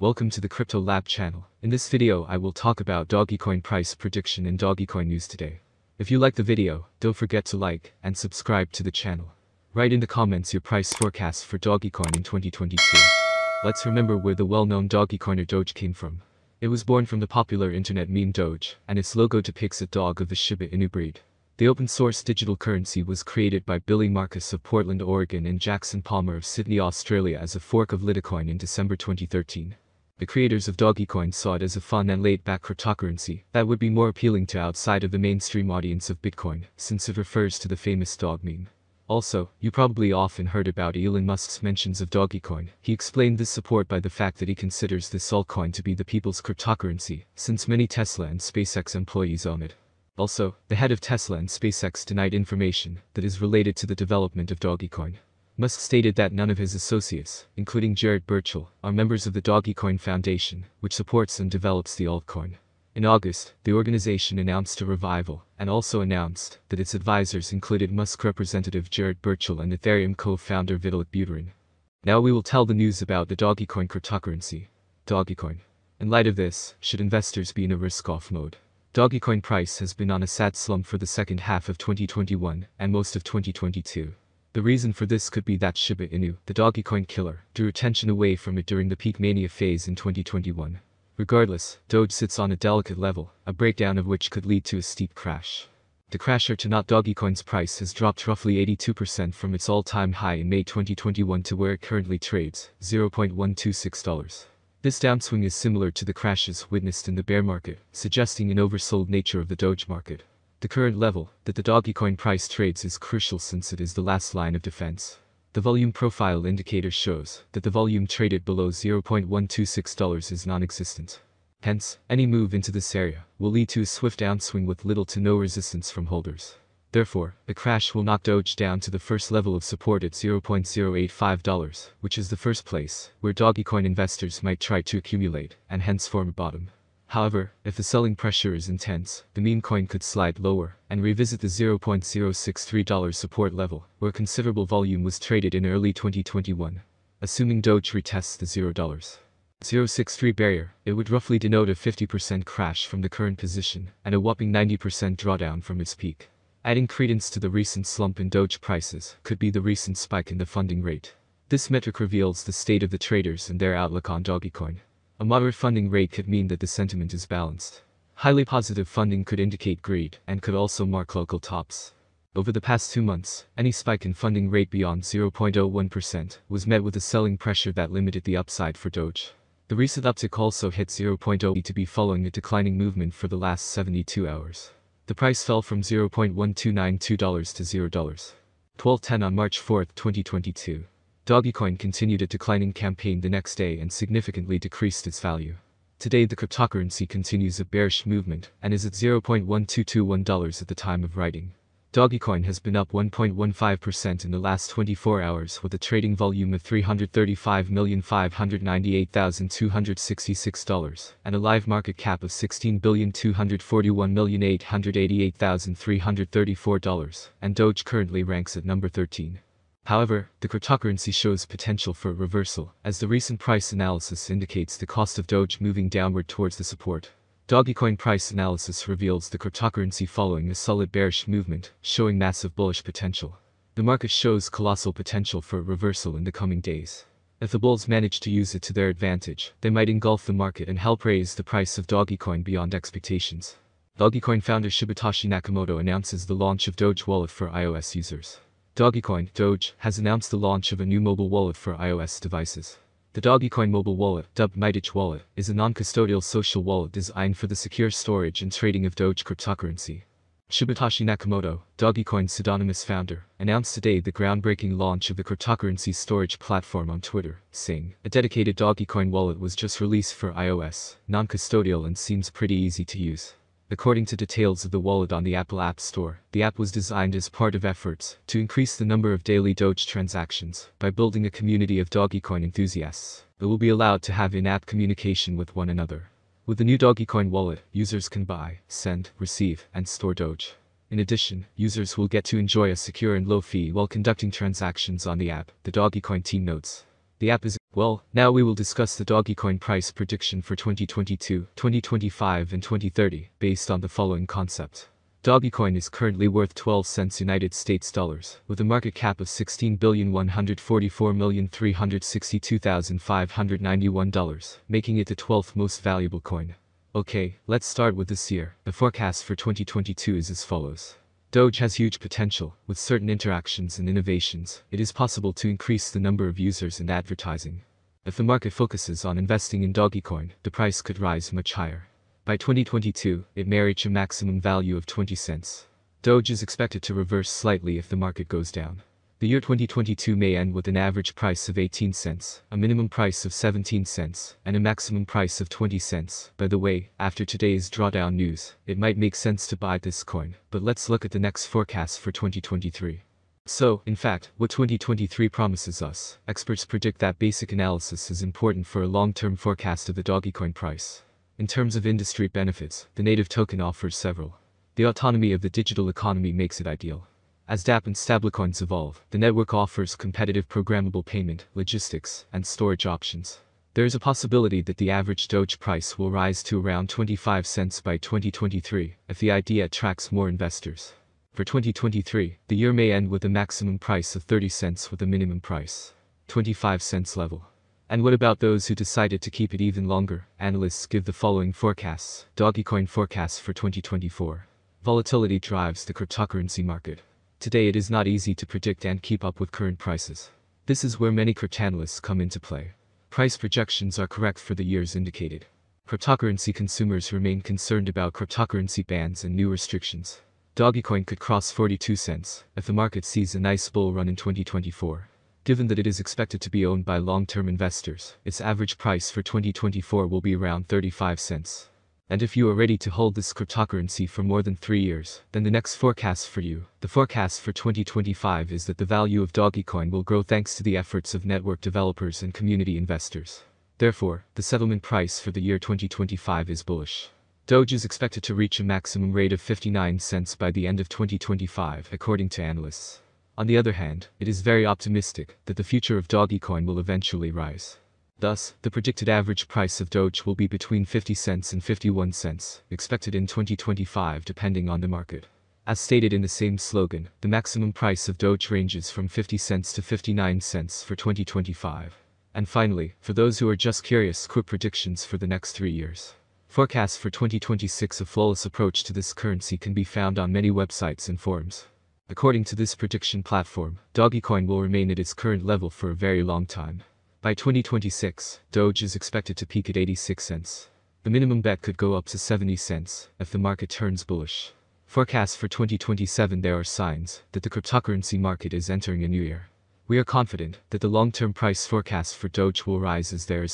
Welcome to the Crypto Lab channel. In this video I will talk about Dogecoin price prediction and Dogecoin news today. If you like the video, don't forget to like and subscribe to the channel. Write in the comments your price forecast for Dogecoin in 2022. Let's remember where the well-known Dogecoiner Doge came from. It was born from the popular internet meme Doge, and its logo depicts a dog of the Shiba Inu breed. The open-source digital currency was created by Billy Markus of Portland, Oregon and Jackson Palmer of Sydney, Australia as a fork of Litecoin in December 2013. The creators of Dogecoin saw it as a fun and laid-back cryptocurrency that would be more appealing to outside of the mainstream audience of Bitcoin, since it refers to the famous dog meme. Also, you probably often heard about Elon Musk's mentions of Dogecoin. He explained this support by the fact that he considers this altcoin to be the people's cryptocurrency, since many Tesla and SpaceX employees own it. Also, the head of Tesla and SpaceX denied information that is related to the development of Dogecoin. Musk stated that none of his associates, including Jared Birchall, are members of the Dogecoin Foundation, which supports and develops the altcoin. In August, the organization announced a revival, and also announced that its advisors included Musk representative Jared Birchall and Ethereum co-founder Vitalik Buterin. Now we will tell the news about the Dogecoin cryptocurrency. Dogecoin. In light of this, should investors be in a risk-off mode? Dogecoin price has been on a sad slump for the second half of 2021 and most of 2022. The reason for this could be that Shiba Inu, the Dogecoin killer, drew attention away from it during the peak mania phase in 2021. Regardless, Doge sits on a delicate level, a breakdown of which could lead to a steep crash. The crasher to not Dogecoin's price has dropped roughly 82% from its all-time high in May 2021 to where it currently trades, $0.126. This downswing is similar to the crashes witnessed in the bear market, suggesting an oversold nature of the Doge market. The current level that the Dogecoin price trades is crucial since it is the last line of defense. The volume profile indicator shows that the volume traded below $0.126 is non-existent. Hence, any move into this area will lead to a swift downswing with little to no resistance from holders. Therefore, the crash will knock Doge down to the first level of support at $0.085, which is the first place where Dogecoin investors might try to accumulate, and hence form a bottom. However, if the selling pressure is intense, the meme coin could slide lower and revisit the $0.063 support level, where considerable volume was traded in early 2021. Assuming Doge retests the $0.063 barrier, it would roughly denote a 50% crash from the current position and a whopping 90% drawdown from its peak. Adding credence to the recent slump in Doge prices could be the recent spike in the funding rate. This metric reveals the state of the traders and their outlook on Dogecoin. A moderate funding rate could mean that the sentiment is balanced. Highly positive funding could indicate greed and could also mark local tops. Over the past two months, any spike in funding rate beyond 0.01% was met with a selling pressure that limited the upside for Doge. The recent uptick also hit 0.0 to be following a declining movement for the last 72 hours. The price fell from $0.1292 to $0. 1210 on March 4, 2022. Dogecoin continued a declining campaign the next day and significantly decreased its value. Today the cryptocurrency continues a bearish movement and is at $0.1221 at the time of writing. Dogecoin has been up 1.15% in the last 24 hours with a trading volume of $335,598,266 and a live market cap of $16,241,888,334 and Doge currently ranks at number 13. However, the cryptocurrency shows potential for a reversal, as the recent price analysis indicates the cost of Doge moving downward towards the support. Dogecoin price analysis reveals the cryptocurrency following a solid bearish movement, showing massive bullish potential. The market shows colossal potential for a reversal in the coming days. If the bulls manage to use it to their advantage, they might engulf the market and help raise the price of Dogecoin beyond expectations. Dogecoin founder Shibatoshi Nakamoto announces the launch of Doge Wallet for iOS users. Dogecoin, Doge, has announced the launch of a new mobile wallet for iOS devices. The Dogecoin mobile wallet, dubbed Mydoge Wallet, is a non-custodial social wallet designed for the secure storage and trading of Doge cryptocurrency. Shibatoshi Nakamoto, Dogecoin's pseudonymous founder, announced today the groundbreaking launch of the cryptocurrency storage platform on Twitter, saying, A dedicated Dogecoin wallet was just released for iOS, non-custodial and seems pretty easy to use. According to details of the wallet on the Apple App Store, the app was designed as part of efforts to increase the number of daily Doge transactions by building a community of Dogecoin enthusiasts that will be allowed to have in-app communication with one another. With the new Dogecoin wallet, users can buy, send, receive, and store Doge. In addition, users will get to enjoy a secure and low fee while conducting transactions on the app, the Dogecoin team notes. The app is, well, now we will discuss the Dogecoin price prediction for 2022, 2025 and 2030, based on the following concept. Dogecoin is currently worth 12 cents United States dollars, with a market cap of $16,144,362,591, making it the 12th most valuable coin. Okay, let's start with this year. The forecast for 2022 is as follows. Doge has huge potential. With certain interactions and innovations, it is possible to increase the number of users and advertising. If the market focuses on investing in Dogecoin, the price could rise much higher. By 2022, it may reach a maximum value of 20 cents. Doge is expected to reverse slightly if the market goes down. The year 2022 may end with an average price of 18 cents, a minimum price of 17 cents, and a maximum price of 20 cents. By the way, after today's drawdown news, it might make sense to buy this coin, but let's look at the next forecast for 2023. So, in fact, what 2023 promises us, experts predict that basic analysis is important for a long-term forecast of the Dogecoin price. In terms of industry benefits, the native token offers several. The autonomy of the digital economy makes it ideal. As dApp and stablecoins evolve, the network offers competitive programmable payment, logistics, and storage options. There is a possibility that the average Doge price will rise to around 25 cents by 2023 if the idea attracts more investors. For 2023, the year may end with a maximum price of 30 cents with a minimum price 25 cents level. And what about those who decided to keep it even longer? Analysts give the following forecasts. Dogecoin forecasts for 2024. Volatility drives the cryptocurrency market. Today it is not easy to predict and keep up with current prices. This is where many cryptanalysts come into play. Price projections are correct for the years indicated. Cryptocurrency consumers remain concerned about cryptocurrency bans and new restrictions. Dogecoin could cross 42 cents if the market sees a nice bull run in 2024. Given that it is expected to be owned by long-term investors, its average price for 2024 will be around 35 cents. And if you are ready to hold this cryptocurrency for more than three years, then the next forecast for you, the forecast for 2025 is that the value of Dogecoin will grow thanks to the efforts of network developers and community investors. Therefore, the settlement price for the year 2025 is bullish. Doge is expected to reach a maximum rate of 59 cents by the end of 2025, according to analysts. On the other hand, it is very optimistic that the future of Dogecoin will eventually rise. Thus, the predicted average price of Doge will be between 50 cents and 51 cents, expected in 2025 depending on the market. As stated in the same slogan, the maximum price of Doge ranges from 50 cents to 59 cents for 2025. And finally, for those who are just curious, quick predictions for the next three years. Forecasts for 2026 A flawless approach to this currency can be found on many websites and forums. According to this prediction platform, Dogecoin will remain at its current level for a very long time. By 2026, Doge is expected to peak at 86 cents. The minimum bet could go up to 70 cents if the market turns bullish. Forecasts for 2027 There are signs that the cryptocurrency market is entering a new year. We are confident that the long-term price forecast for Doge will rise as there is